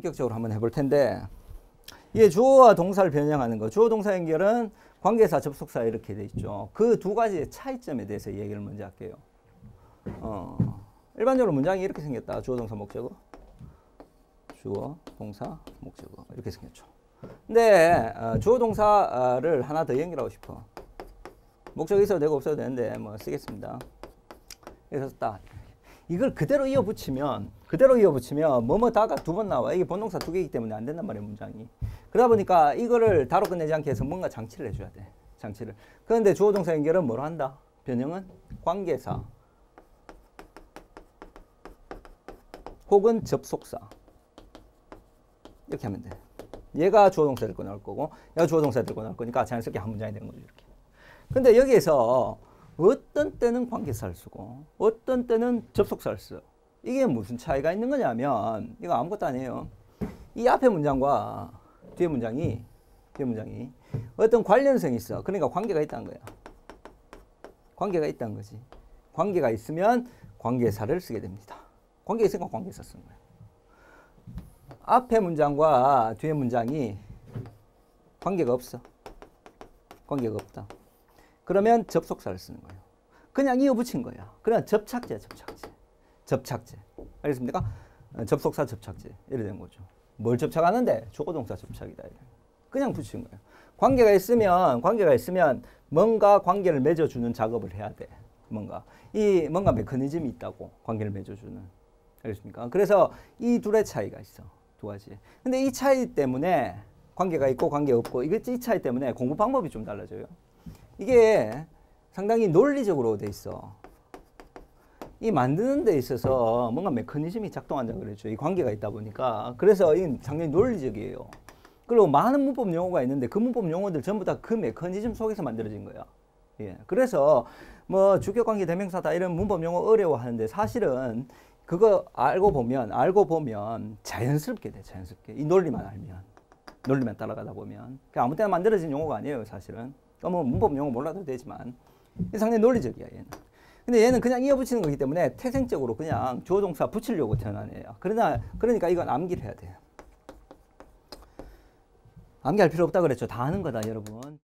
본격적으로 한번 해볼 텐데 이게 주어와 동사를 변형하는 거. 주어 동사 연결은 관계사 접속사 이렇게 돼 있죠. 그 두 가지의 차이점에 대해서 얘기를 먼저 할게요. 어, 일반적으로 문장이 이렇게 생겼다. 주어 동사 목적어. 주어 동사 목적어 이렇게 생겼죠. 근데 어, 주어 동사를 하나 더 연결하고 싶어. 목적이 있어도 되고 없어도 되는데 뭐 쓰겠습니다. 그래서 딱 이걸 그대로 이어붙이면 그대로 이어붙이면 뭐뭐다가 두 번 나와. 이게 본동사 두 개이기 때문에 안 된단 말이에요 문장이. 그러다 보니까 이거를 다로 끝내지 않게 해서 뭔가 장치를 해줘야 돼. 장치를. 그런데 주어 동사 연결은 뭐로 한다? 변형은 관계사 혹은 접속사 이렇게 하면 돼. 얘가 주어 동사 들고 나올 거고 얘가 주어 동사 들고 나올 거니까 자연스럽게 한 문장이 되는 거죠 이렇게. 근데 여기에서 어떤 때는 관계사를 쓰고 어떤 때는 접속사를 써. 이게 무슨 차이가 있는 거냐면 이거 아무것도 아니에요. 이 앞에 문장과 뒤에 문장이 뒤에 문장이 어떤 관련성이 있어. 그러니까 관계가 있다는 거야. 관계가 있다는 거지. 관계가 있으면 관계사를 쓰게 됩니다. 관계 있으니까 관계사 쓰는 거야. 앞에 문장과 뒤에 문장이 관계가 없어. 관계가 없다. 그러면 접속사를 쓰는 거예요. 그냥 이어붙인 거야. 그냥 접착제, 접착제. 접착제. 알겠습니까? 어, 접속사 접착제. 이래 된 거죠. 뭘 접착하는데? 조고동사 접착이다. 그냥 붙인 거예요. 관계가 있으면, 관계가 있으면 뭔가 관계를 맺어주는 작업을 해야 돼. 뭔가. 이 뭔가 메커니즘이 있다고. 관계를 맺어주는. 알겠습니까? 그래서 이 둘의 차이가 있어. 두 가지. 근데 이 차이 때문에 관계가 있고 관계 없고 이게 이 차이 때문에 공부 방법이 좀 달라져요. 이게 상당히 논리적으로 돼 있어. 이 만드는 데 있어서 뭔가 메커니즘이 작동한다고 그랬죠. 이 관계가 있다 보니까. 그래서 이 상당히 논리적이에요. 그리고 많은 문법 용어가 있는데 그 문법 용어들 전부 다 그 메커니즘 속에서 만들어진 거야. 예. 그래서 뭐 주격 관계 대명사다 이런 문법 용어 어려워하는데 사실은 그거 알고 보면 알고 보면 자연스럽게 돼. 자연스럽게. 이 논리만 알면. 논리만 따라가다 보면. 아무 때나 만들어진 용어가 아니에요, 사실은. 그러니까 뭐 문법 용어 몰라도 되지만 상당히 논리적이야, 얘는. 근데 얘는 그냥 이어붙이는 거기 때문에 태생적으로 그냥 주어 동사 붙이려고 태어난 애야. 그러나 그러니까 이건 암기를 해야 돼요. 암기할 필요 없다 그랬죠. 다 아는 거다, 여러분.